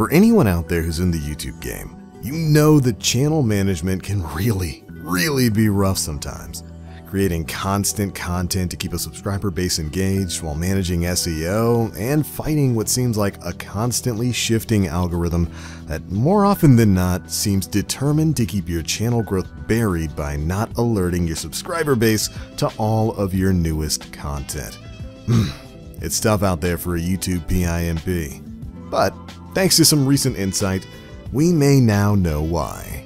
For anyone out there who's in the YouTube game, you know that channel management can really, really be rough sometimes. Creating constant content to keep a subscriber base engaged while managing SEO and fighting what seems like a constantly shifting algorithm that more often than not seems determined to keep your channel growth buried by not alerting your subscriber base to all of your newest content. Hmm, it's tough out there for a YouTube PIMP. But thanks to some recent insight, we may now know why.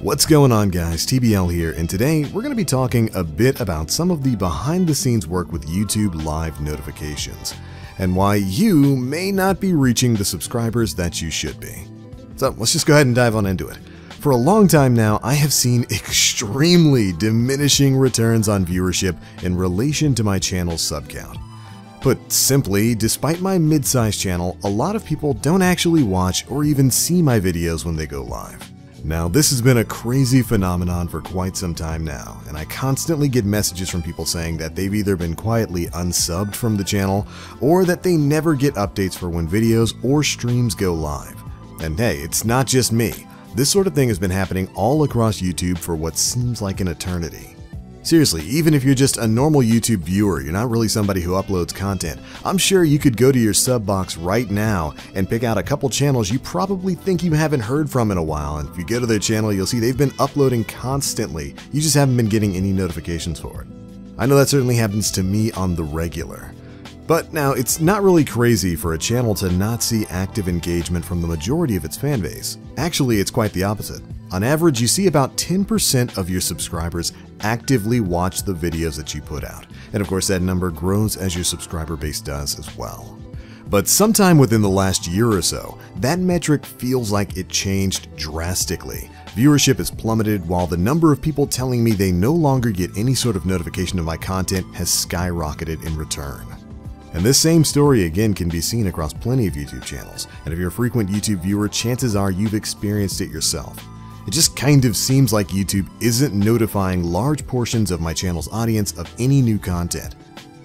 What's going on guys, TBL here, and today we're going to be talking a bit about some of the behind the scenes work with YouTube live notifications, and why you may not be reaching the subscribers that you should be. So let's just go ahead and dive on into it. For a long time now, I have seen extremely diminishing returns on viewership in relation to my channel's sub count. Put simply, despite my mid-sized channel, a lot of people don't actually watch or even see my videos when they go live. Now, this has been a crazy phenomenon for quite some time now, and I constantly get messages from people saying that they've either been quietly unsubbed from the channel, or that they never get updates for when videos or streams go live. And hey, it's not just me. This sort of thing has been happening all across YouTube for what seems like an eternity. Seriously, even if you're just a normal YouTube viewer, you're not really somebody who uploads content, I'm sure you could go to your sub box right now and pick out a couple channels you probably think you haven't heard from in a while, and if you go to their channel, you'll see they've been uploading constantly, you just haven't been getting any notifications for it. I know that certainly happens to me on the regular. But now, it's not really crazy for a channel to not see active engagement from the majority of its fanbase. Actually, it's quite the opposite. On average, you see about 10% of your subscribers actively watch the videos that you put out. And of course, that number grows as your subscriber base does as well. But sometime within the last year or so, that metric feels like it changed drastically. Viewership has plummeted while the number of people telling me they no longer get any sort of notification of my content has skyrocketed in return. And this same story again can be seen across plenty of YouTube channels, and if you're a frequent YouTube viewer, chances are you've experienced it yourself. It just kind of seems like YouTube isn't notifying large portions of my channel's audience of any new content,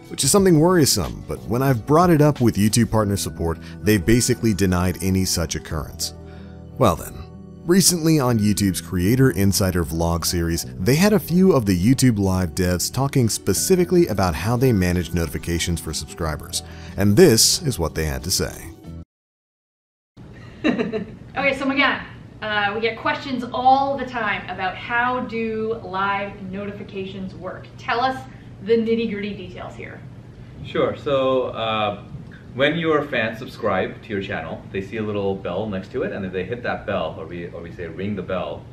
which is something worrisome, but when I've brought it up with YouTube partner support, they've basically denied any such occurrence. Well then, Recently on YouTube's Creator Insider Vlog series, they had a few of the YouTube Live devs talking specifically about how they manage notifications for subscribers, and this is what they had to say. okay, so again, uh, we get questions all the time about how do live notifications work. Tell us the nitty gritty details here. Sure. So uh, when your fans subscribe to your channel, they see a little bell next to it, and if they hit that bell, or we, or we say ring the bell,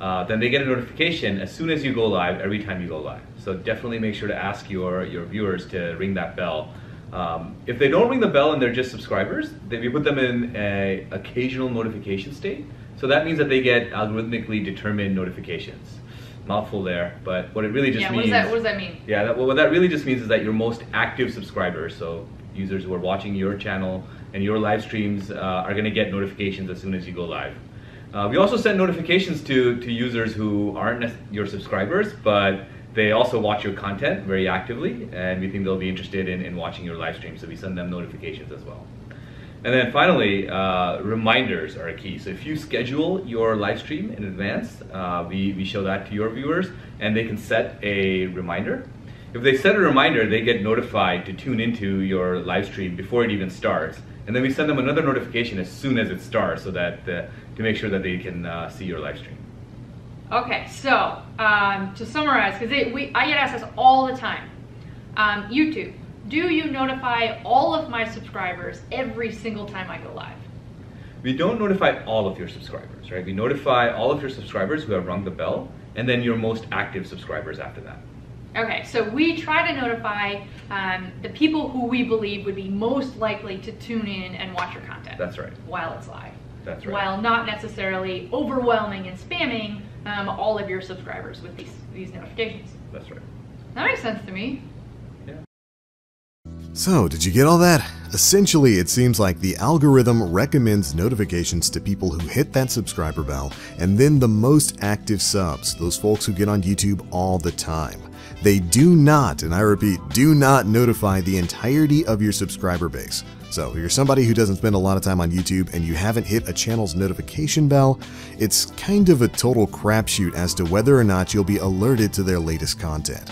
uh, then they get a notification as soon as you go live, every time you go live. So definitely make sure to ask your, your viewers to ring that bell. Um, if they don't ring the bell and they're just subscribers, then we put them in a occasional notification state. So that means that they get algorithmically determined notifications. Mouthful there, but what it really just yeah, means. What does, that, what does that mean? Yeah, that, well, what that really just means is that your most active subscribers, so users who are watching your channel and your live streams, uh, are going to get notifications as soon as you go live. Uh, we also send notifications to, to users who aren't your subscribers, but they also watch your content very actively, and we think they'll be interested in, in watching your live stream, so we send them notifications as well. And then finally, uh, reminders are a key. So if you schedule your live stream in advance, uh, we, we show that to your viewers and they can set a reminder. If they set a reminder, they get notified to tune into your live stream before it even starts. And then we send them another notification as soon as it starts so that uh, to make sure that they can uh, see your live stream. Okay, so um, to summarize, because I get asked this all the time. Um, YouTube, do you notify all of my subscribers every single time I go live? We don't notify all of your subscribers, right? We notify all of your subscribers who have rung the bell, and then your most active subscribers after that. Okay, so we try to notify um, the people who we believe would be most likely to tune in and watch your content. That's right. While it's live. That's right. While not necessarily overwhelming and spamming um, all of your subscribers with these, these notifications. That's right. That makes sense to me. So, did you get all that? Essentially, it seems like the algorithm recommends notifications to people who hit that subscriber bell, and then the most active subs, those folks who get on YouTube all the time. They do not, and I repeat, do not notify the entirety of your subscriber base. So, if you're somebody who doesn't spend a lot of time on YouTube and you haven't hit a channel's notification bell, it's kind of a total crapshoot as to whether or not you'll be alerted to their latest content.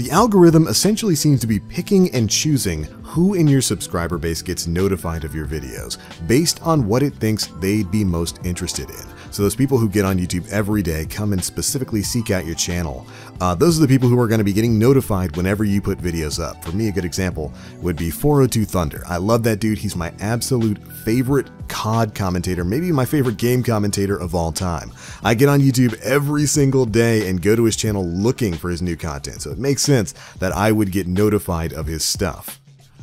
The algorithm essentially seems to be picking and choosing who in your subscriber base gets notified of your videos based on what it thinks they'd be most interested in. So those people who get on YouTube every day come and specifically seek out your channel. Uh, those are the people who are going to be getting notified whenever you put videos up. For me, a good example would be 402 Thunder. I love that dude. He's my absolute favorite COD commentator, maybe my favorite game commentator of all time. I get on YouTube every single day and go to his channel looking for his new content, so it makes sense that I would get notified of his stuff.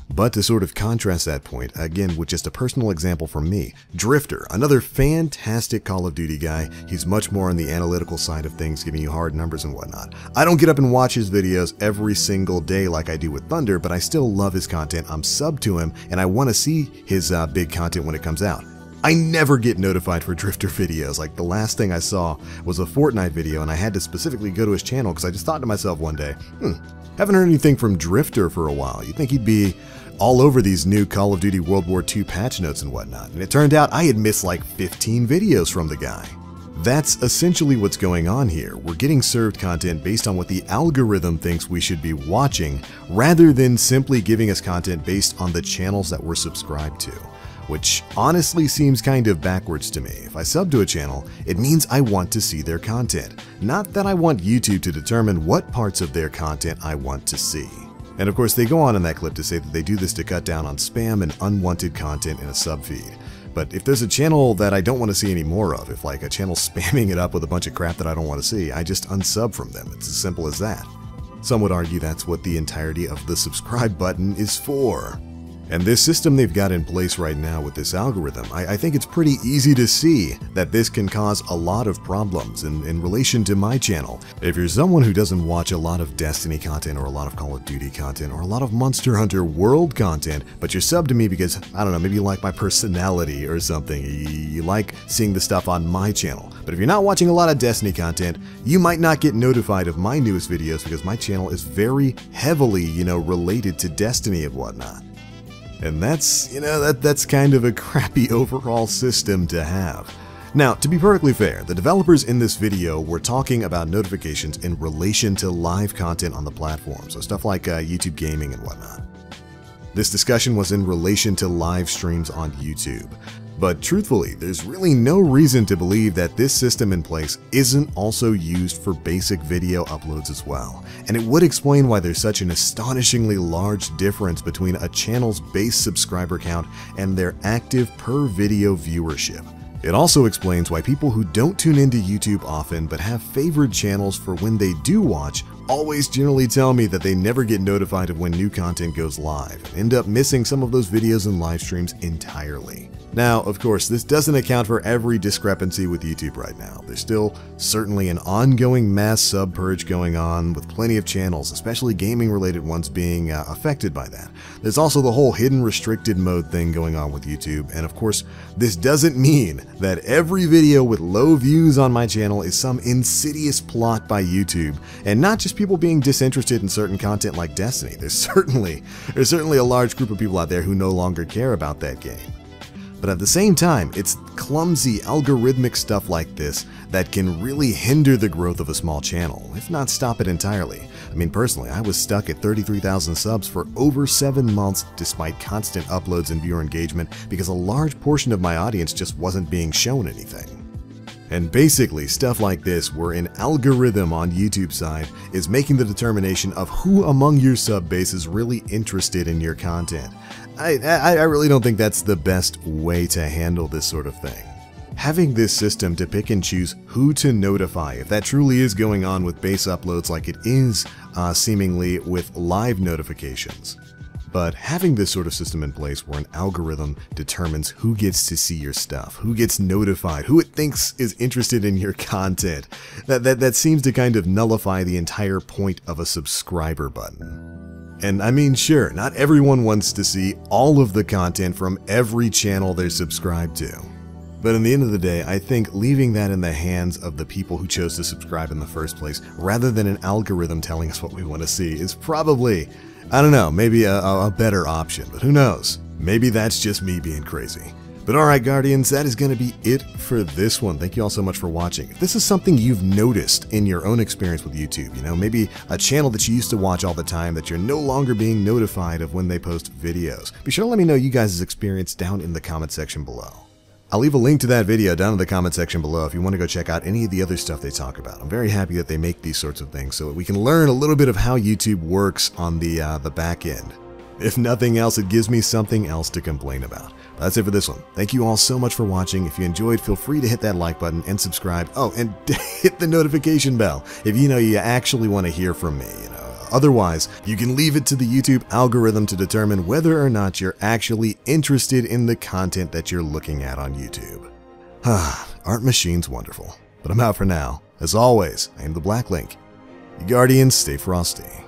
But to sort of contrast that point, again with just a personal example from me, Drifter, another fantastic Call of Duty guy. He's much more on the analytical side of things, giving you hard numbers and whatnot. I don't get up and watch his videos every single day like I do with Thunder, but I still love his content. I'm sub to him, and I want to see his uh, big content when it comes out. I never get notified for Drifter videos. Like the last thing I saw was a Fortnite video, and I had to specifically go to his channel because I just thought to myself one day, hmm, haven't heard anything from Drifter for a while. You'd think he'd be all over these new Call of Duty World War II patch notes and whatnot, and it turned out I had missed like 15 videos from the guy. That's essentially what's going on here. We're getting served content based on what the algorithm thinks we should be watching, rather than simply giving us content based on the channels that we're subscribed to. Which honestly seems kind of backwards to me. If I sub to a channel, it means I want to see their content, not that I want YouTube to determine what parts of their content I want to see. And of course, they go on in that clip to say that they do this to cut down on spam and unwanted content in a sub feed. But if there's a channel that I don't want to see any more of, if like a channel spamming it up with a bunch of crap that I don't want to see, I just unsub from them. It's as simple as that. Some would argue that's what the entirety of the subscribe button is for. And this system they've got in place right now with this algorithm, I, I, think it's pretty easy to see that this can cause a lot of problems in, in relation to my channel. If you're someone who doesn't watch a lot of Destiny content or a lot of Call of Duty content or a lot of Monster Hunter World content, but you're sub to me because, I don't know, maybe you like my personality or something, you, you like seeing the stuff on my channel. But if you're not watching a lot of Destiny content, you might not get notified of my newest videos because my channel is very heavily, you know, related to Destiny and whatnot. And that's, you know, that, that's kind of a crappy overall system to have. Now, to be perfectly fair, the developers in this video were talking about notifications in relation to live content on the platform, so stuff like uh, YouTube gaming and whatnot. This discussion was in relation to live streams on YouTube. But truthfully, there's really no reason to believe that this system in place isn't also used for basic video uploads as well. And it would explain why there's such an astonishingly large difference between a channel's base subscriber count and their active per video viewership. It also explains why people who don't tune into YouTube often but have favored channels for when they do watch always generally tell me that they never get notified of when new content goes live and end up missing some of those videos and live streams entirely. Now, of course, this doesn't account for every discrepancy with YouTube right now. There's still certainly an ongoing mass sub purge going on with plenty of channels, especially gaming related ones being uh, affected by that. There's also the whole hidden restricted mode thing going on with YouTube, and of course, this doesn't mean that every video with low views on my channel is some insidious plot by YouTube, and not just people being disinterested in certain content like Destiny. There's certainly there's certainly a large group of people out there who no longer care about that game. But at the same time, it's clumsy algorithmic stuff like this that can really hinder the growth of a small channel, if not stop it entirely. I mean, personally, I was stuck at 33,000 subs for over 7 months despite constant uploads and viewer engagement because a large portion of my audience just wasn't being shown anything. And basically, stuff like this, where an algorithm on YouTube side is making the determination of who among your sub base is really interested in your content. I, I, I really don't think that's the best way to handle this sort of thing. Having this system to pick and choose who to notify if that truly is going on with base uploads like it is uh, seemingly with live notifications. But having this sort of system in place where an algorithm determines who gets to see your stuff, who gets notified, who it thinks is interested in your content, that, that, that seems to kind of nullify the entire point of a subscriber button. And I mean, sure, not everyone wants to see all of the content from every channel they're subscribed to. But in the end of the day, I think leaving that in the hands of the people who chose to subscribe in the first place, rather than an algorithm telling us what we want to see, is probably, I don't know, maybe a, a better option, but who knows? Maybe that's just me being crazy. But alright, Guardians, that is going to be it for this one. Thank you all so much for watching. If this is something you've noticed in your own experience with YouTube, you know, maybe a channel that you used to watch all the time that you're no longer being notified of when they post videos, be sure to let me know you guys' experience down in the comment section below. I'll leave a link to that video down in the comment section below if you want to go check out any of the other stuff they talk about. I'm very happy that they make these sorts of things so that we can learn a little bit of how YouTube works on the uh, the back end. If nothing else, it gives me something else to complain about. That's it for this one. Thank you all so much for watching. If you enjoyed, feel free to hit that like button and subscribe. Oh, and hit the notification bell if you know you actually want to hear from me. You know. Otherwise, you can leave it to the YouTube algorithm to determine whether or not you're actually interested in the content that you're looking at on YouTube. Aren't machines wonderful? But I'm out for now. As always, I am the Black Link. Guardians, stay frosty.